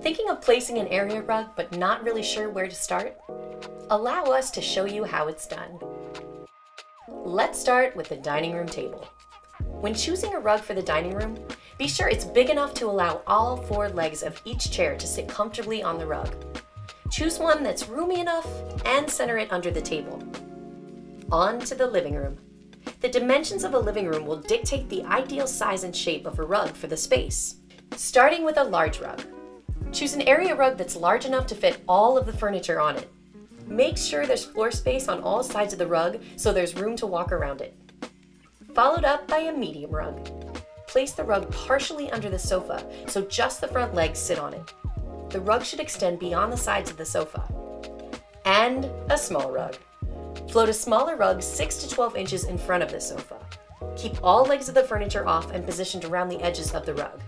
Thinking of placing an area rug but not really sure where to start? Allow us to show you how it's done. Let's start with the dining room table. When choosing a rug for the dining room, be sure it's big enough to allow all four legs of each chair to sit comfortably on the rug. Choose one that's roomy enough and center it under the table. On to the living room. The dimensions of a living room will dictate the ideal size and shape of a rug for the space. Starting with a large rug. Choose an area rug that's large enough to fit all of the furniture on it. Make sure there's floor space on all sides of the rug so there's room to walk around it. Followed up by a medium rug. Place the rug partially under the sofa so just the front legs sit on it. The rug should extend beyond the sides of the sofa. And a small rug. Float a smaller rug 6 to 12 inches in front of the sofa. Keep all legs of the furniture off and positioned around the edges of the rug.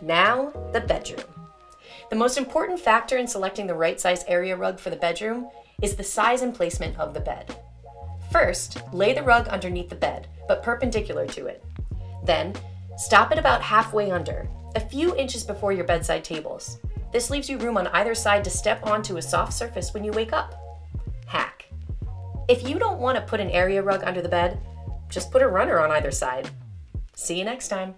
Now, the bedroom. The most important factor in selecting the right size area rug for the bedroom is the size and placement of the bed. First, lay the rug underneath the bed, but perpendicular to it. Then, stop it about halfway under, a few inches before your bedside tables. This leaves you room on either side to step onto a soft surface when you wake up. Hack. If you don't want to put an area rug under the bed, just put a runner on either side. See you next time.